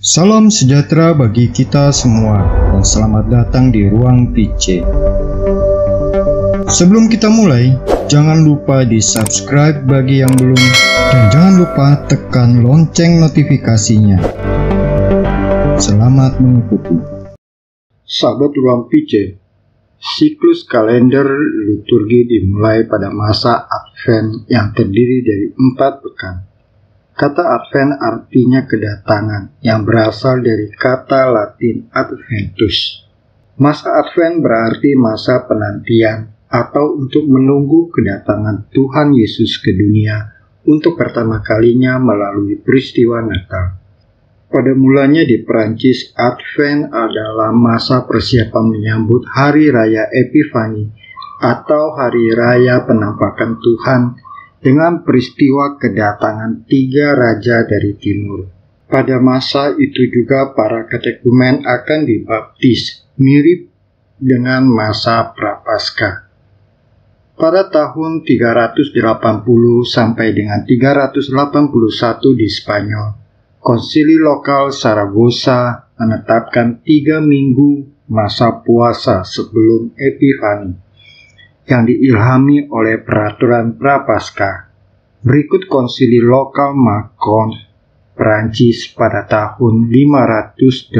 Salam sejahtera bagi kita semua dan selamat datang di Ruang PC. Sebelum kita mulai, jangan lupa di subscribe bagi yang belum dan jangan lupa tekan lonceng notifikasinya. Selamat mengikuti. Sahabat Ruang PC, siklus kalender liturgi dimulai pada masa Advent yang terdiri dari empat pekan. Kata Advent artinya kedatangan yang berasal dari kata Latin Adventus. Masa Advent berarti masa penantian atau untuk menunggu kedatangan Tuhan Yesus ke dunia untuk pertama kalinya melalui peristiwa Natal. Pada mulanya di Perancis, Advent adalah masa persiapan menyambut Hari Raya Epifani atau Hari Raya Penampakan Tuhan dengan peristiwa kedatangan tiga raja dari timur. Pada masa itu juga para katekumen akan dibaptis, mirip dengan masa Prapaskah. Pada tahun 380 sampai dengan 381 di Spanyol, konsili lokal Saragossa menetapkan tiga minggu masa puasa sebelum Epifani yang diilhami oleh peraturan Prapaskah. Berikut konsili lokal Macon, Perancis pada tahun 581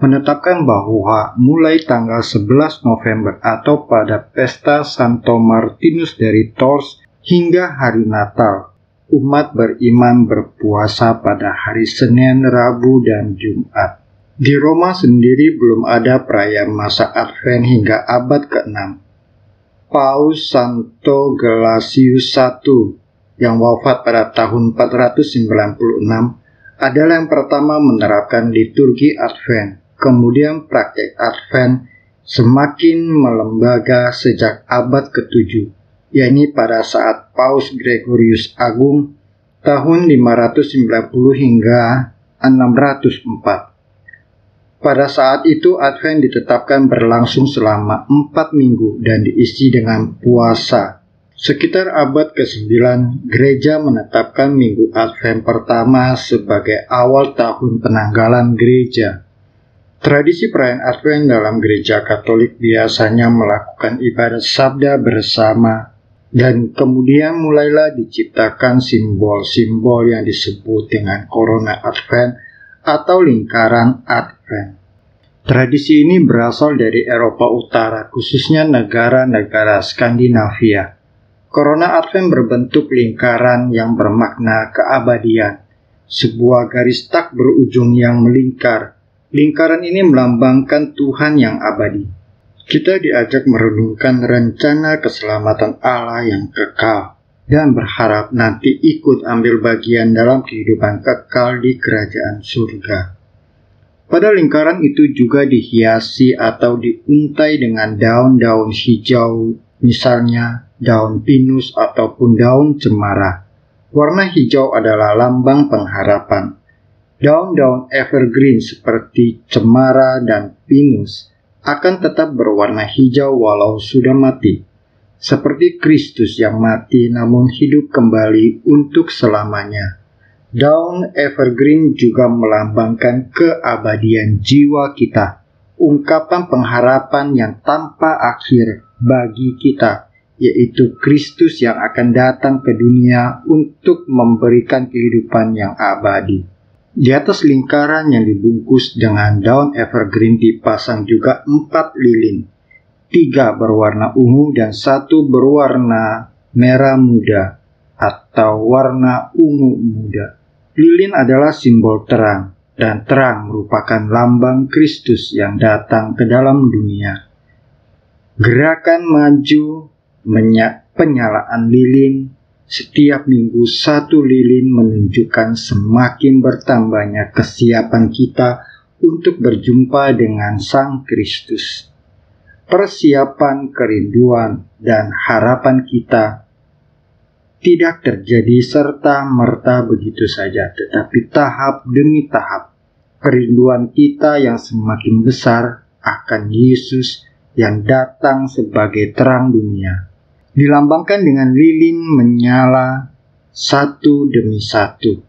menetapkan bahwa mulai tanggal 11 November atau pada pesta Santo Martinus dari Tours hingga hari Natal, umat beriman berpuasa pada hari Senin, Rabu, dan Jumat. Di Roma sendiri belum ada perayaan masa Advent hingga abad ke-6. Paus Santo Gelasius I yang wafat pada tahun 496 adalah yang pertama menerapkan liturgi Advent. Kemudian praktek Advent semakin melembaga sejak abad ke-7, yakni pada saat Paus Gregorius Agung tahun 590 hingga 604. Pada saat itu Advent ditetapkan berlangsung selama empat minggu dan diisi dengan puasa. Sekitar abad ke-9, gereja menetapkan minggu Advent pertama sebagai awal tahun penanggalan gereja. Tradisi perayaan Advent dalam gereja Katolik biasanya melakukan ibadat sabda bersama dan kemudian mulailah diciptakan simbol-simbol yang disebut dengan korona Advent atau lingkaran Advent. Tradisi ini berasal dari Eropa Utara, khususnya negara-negara Skandinavia. Corona Advent berbentuk lingkaran yang bermakna keabadian, sebuah garis tak berujung yang melingkar. Lingkaran ini melambangkan Tuhan yang abadi. Kita diajak merenungkan rencana keselamatan Allah yang kekal dan berharap nanti ikut ambil bagian dalam kehidupan kekal di kerajaan surga. Pada lingkaran itu juga dihiasi atau diuntai dengan daun-daun hijau, misalnya daun pinus ataupun daun cemara. Warna hijau adalah lambang pengharapan. Daun-daun evergreen seperti cemara dan pinus akan tetap berwarna hijau walau sudah mati seperti Kristus yang mati namun hidup kembali untuk selamanya. Daun evergreen juga melambangkan keabadian jiwa kita, ungkapan pengharapan yang tanpa akhir bagi kita, yaitu Kristus yang akan datang ke dunia untuk memberikan kehidupan yang abadi. Di atas lingkaran yang dibungkus dengan daun evergreen dipasang juga empat lilin, tiga berwarna ungu dan satu berwarna merah muda atau warna ungu muda. Lilin adalah simbol terang, dan terang merupakan lambang Kristus yang datang ke dalam dunia. Gerakan maju penyalaan lilin setiap minggu satu lilin menunjukkan semakin bertambahnya kesiapan kita untuk berjumpa dengan Sang Kristus persiapan kerinduan dan harapan kita tidak terjadi serta merta begitu saja, tetapi tahap demi tahap kerinduan kita yang semakin besar akan Yesus yang datang sebagai terang dunia. Dilambangkan dengan lilin menyala satu demi satu.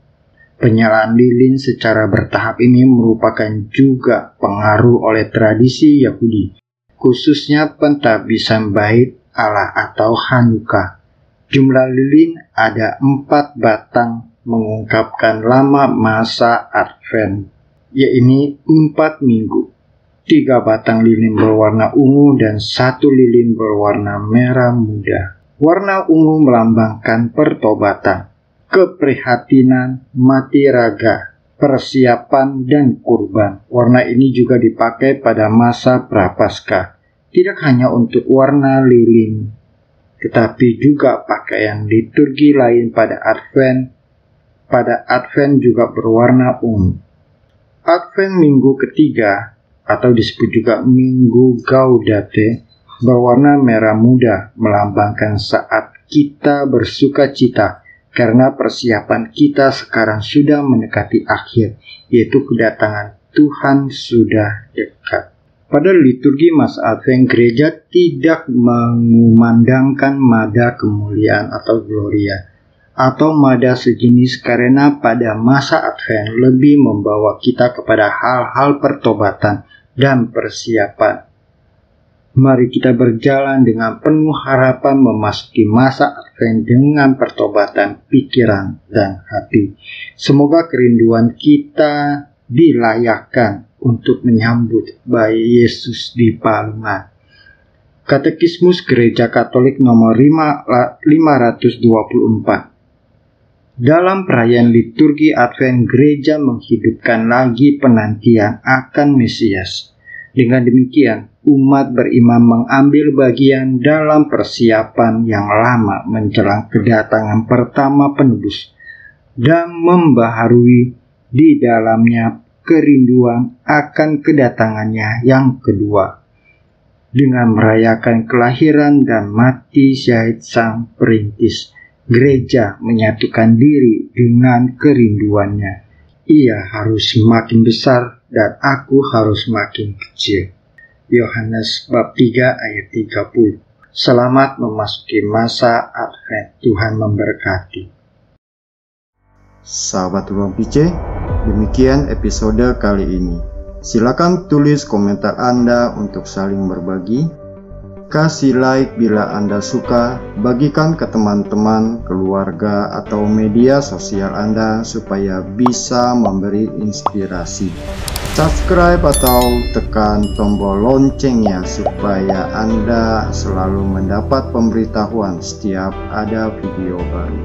Penyalaan lilin secara bertahap ini merupakan juga pengaruh oleh tradisi Yahudi, khususnya pentabisan bait Allah atau Hanukkah. Jumlah lilin ada empat batang mengungkapkan lama masa Advent, yaitu empat minggu. Tiga batang lilin berwarna ungu dan satu lilin berwarna merah muda. Warna ungu melambangkan pertobatan, keprihatinan, mati raga, persiapan, dan kurban. Warna ini juga dipakai pada masa prapaskah. Tidak hanya untuk warna lilin, tetapi juga pakaian liturgi lain pada Advent. Pada Advent juga berwarna ungu. Advent minggu ketiga atau disebut juga Minggu Gaudate berwarna merah muda melambangkan saat kita bersuka cita karena persiapan kita sekarang sudah mendekati akhir, yaitu kedatangan Tuhan sudah dekat. Pada liturgi masa Advent, gereja tidak mengumandangkan mada kemuliaan atau gloria, atau mada sejenis karena pada masa Advent lebih membawa kita kepada hal-hal pertobatan dan persiapan Mari kita berjalan dengan penuh harapan memasuki masa Advent dengan pertobatan pikiran dan hati. Semoga kerinduan kita dilayakkan untuk menyambut bayi Yesus di palungan. Katekismus Gereja Katolik nomor 524 Dalam perayaan liturgi Advent, gereja menghidupkan lagi penantian akan Mesias. Dengan demikian, umat beriman mengambil bagian dalam persiapan yang lama menjelang kedatangan pertama penebus dan membaharui di dalamnya kerinduan akan kedatangannya yang kedua dengan merayakan kelahiran dan mati syahid sang perintis. Gereja menyatukan diri dengan kerinduannya. Ia harus semakin besar dan aku harus semakin kecil Yohanes bab 3 ayat 30. Selamat memasuki masa Advent. Tuhan memberkati. Sahabat Ruang PC, demikian episode kali ini. Silakan tulis komentar Anda untuk saling berbagi. Kasih like bila Anda suka, bagikan ke teman-teman, keluarga, atau media sosial Anda supaya bisa memberi inspirasi subscribe atau tekan tombol loncengnya supaya Anda selalu mendapat pemberitahuan setiap ada video baru.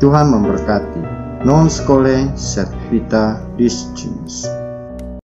Tuhan memberkati. Non scole set vita discimus.